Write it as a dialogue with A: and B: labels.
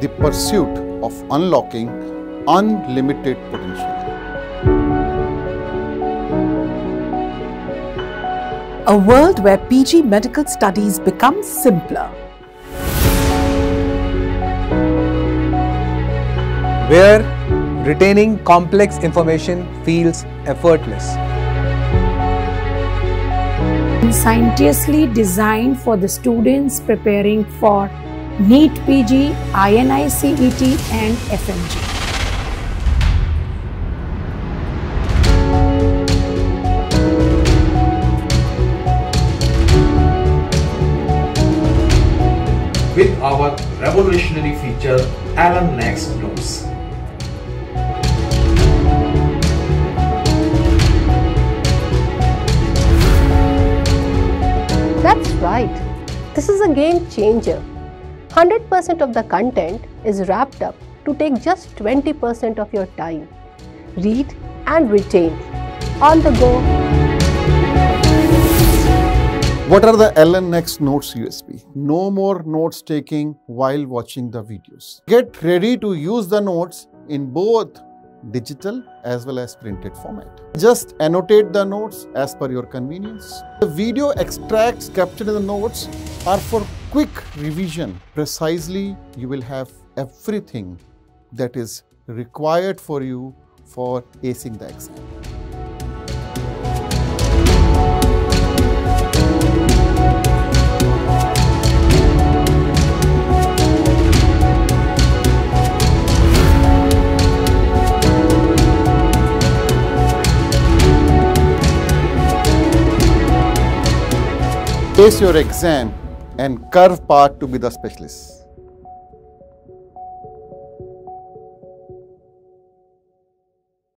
A: the pursuit of unlocking unlimited potential.
B: A world where PG medical studies become simpler.
C: Where retaining complex information feels effortless.
D: Scientiously designed for the students preparing for NEET PG, INI CET and FMG.
E: with our revolutionary feature ALLEN NExT Notes.
F: That's right. This is a game changer. 100% of the content is wrapped up to take just 20% of your time. Read and retain. On the go.
A: What are the ALLEN NExT Notes USP? No more notes taking while watching the videos. Get ready to use the notes in both digital as well as printed format. Just annotate the notes as per your convenience. The video extracts captured in the notes are for quick revision. Precisely, you will have everything that is required for you for acing the exam. Ace your exam and curve part to be the specialist.